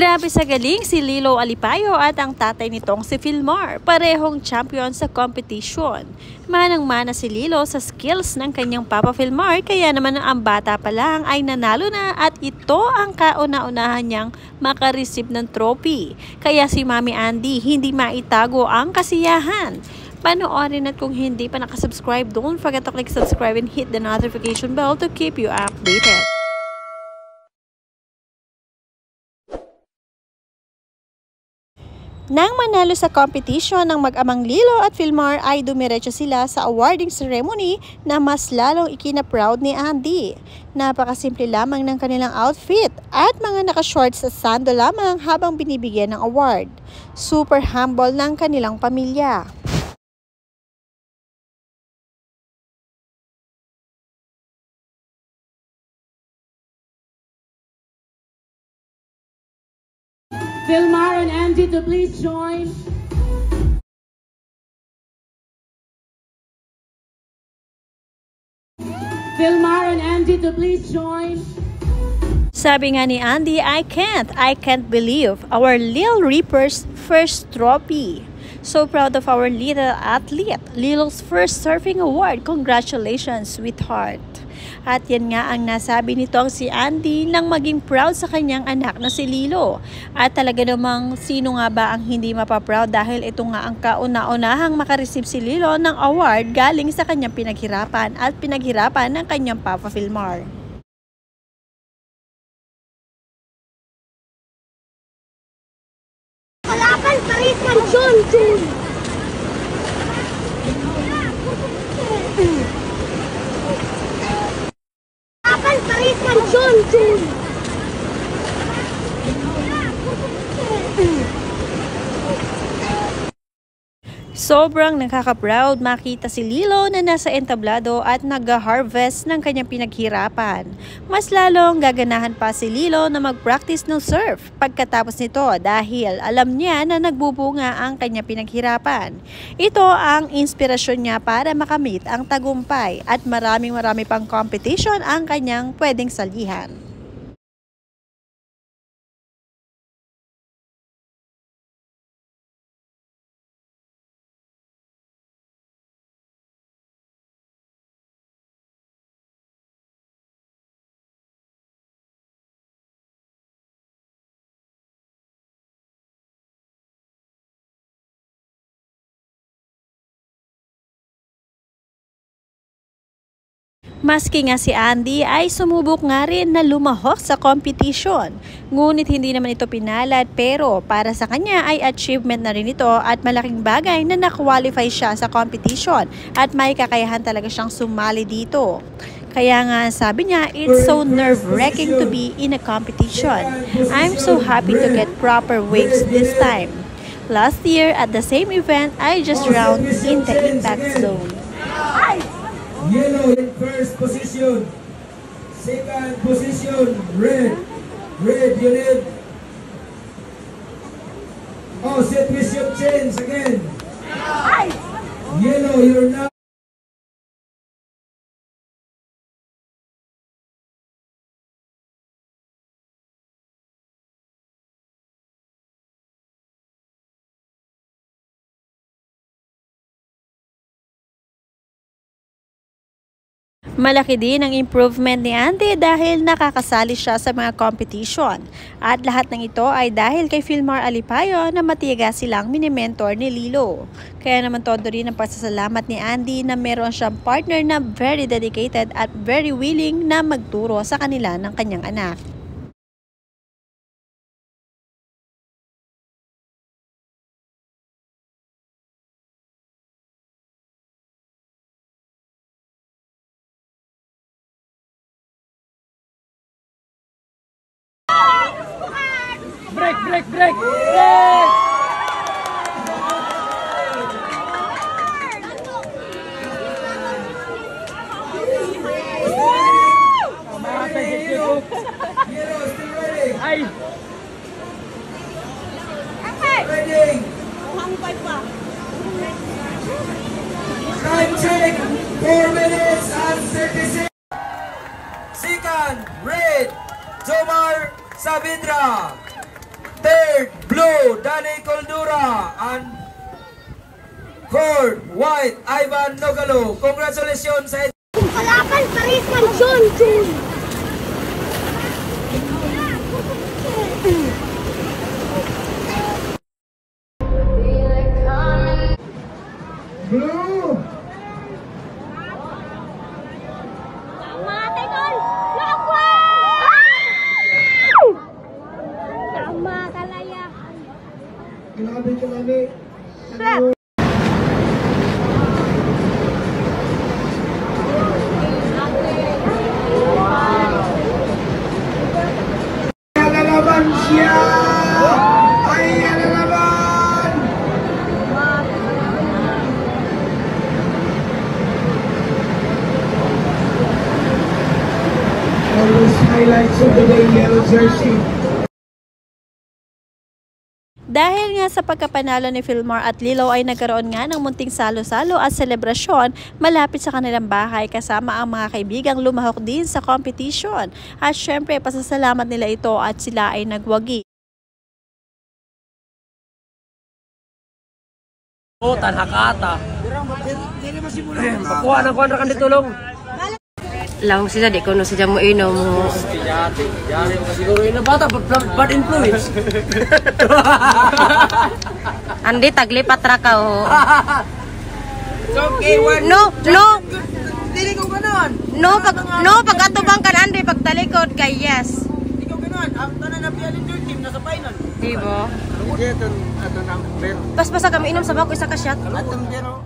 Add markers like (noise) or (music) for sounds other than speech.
Grabe sa galing si Lilo Alipayo at ang tatay nitong si Filmar, parehong champion sa competition. Manang-mana si Lilo sa skills ng kanyang Papa Filmar kaya naman ang bata pa lang ay nanalo na at ito ang kauna-unahan niyang makareceive ng trophy. Kaya si Mami Andy hindi maitago ang kasiyahan. Panoorin at kung hindi pa nakasubscribe, don't forget to click subscribe and hit the notification bell to keep you updated. Nang manalo sa competition ng mag-amang Lilo at Filmar ay dumiretso sila sa awarding ceremony na mas lalong ikina-proud ni Andy. Napakasimple lamang ng kanilang outfit at mga nakashorts sa sando lamang habang binibigyan ng award. Super humble ng kanilang pamilya. To please join. Vilmar and Andy to please join. Sabi nga ni Andy, I can't, I can't believe our Lil Reaper's first trophy. So proud of our little athlete, Lil's first surfing award. Congratulations, sweetheart. At yan nga ang nasabi nitong si Andy nang maging proud sa kanyang anak na si Lilo. At talaga namang sino nga ba ang hindi mapaproud dahil ito nga ang kauna-unahang makareceive si Lilo ng award galing sa kanyang pinaghirapan at pinaghirapan ng kanyang Papa Filmar. Kang John June. Kalaban pa rin kang John June. Sobrang nakaka-proud makita si Lilo na nasa entablado at nag-harvest ng kanyang pinaghirapan. Mas lalong gaganahan pa si Lilo na mag-practice ng surf pagkatapos nito dahil alam niya na nagbubunga ang kanyang pinaghirapan. Ito ang inspirasyon niya para makamit ang tagumpay at maraming marami pang competition ang kanyang pwedeng salihan. Maski nga si Andy ay sumubok nga rin na lumahok sa competition. Ngunit hindi naman ito pinalad pero para sa kanya ay achievement na rin ito at malaking bagay na nakwalify siya sa competition at may kakayahan talaga siyang sumali dito. Kaya nga sabi niya, it's so nerve-wracking to be in a competition. I'm so happy to get proper waves this time. Last year at the same event, I just round in the impact zone. Yellow in first position. Second position, red. Red, you need. Oh, situation change again. Yellow, you're now. Malaki din ang improvement ni Andy dahil nakakasali siya sa mga competition. At lahat ng ito ay dahil kay Filmar Alipayo na matiyaga silang minimentor ni Lilo. Kaya naman todo rin ang pasasalamat ni Andy na meron siyang partner na very dedicated at very willing na magturo sa kanila ng kanyang anak. break, break, break, break! Ay! Okay. Ready? Hangpay pa. Time check. 4 minutes and 36. Sikan, Red, Jomar, Sabindra. Third, blue, Danny Coldura. And fourth, white, Ivan Nogalo. Congratulations sa Kung kalaban, paris man John Jun. Of the day, yellow jersey. Dahil nga sa pagkapanalo ni Fillmore at Lilo ay nagkaroon nga ng munting salo-salo at selebrasyon malapit sa kanilang bahay kasama ang mga kaibigang lumahok din sa competition. At syempre pasasalamat nila ito at sila ay nagwagi. Oh, tanhakata. Pakuha ng kuwan ra kan ditulong. Lang sila, di ko no sila mo inom mo. (laughs) Yati, yari mo siguro ina bata bad, bad influence. Andi, taglipat ra ka ho. so, okay, one. No, no, Dili ko ganon. no, pag, no, pag atubang ka Andi, pag talikod kay yes. Di ko ganon. Ang tanan na pialin your team nasa final. Di ba? Pero. Pas-pasa kami inom sa bako isa ka shot. Atong pero,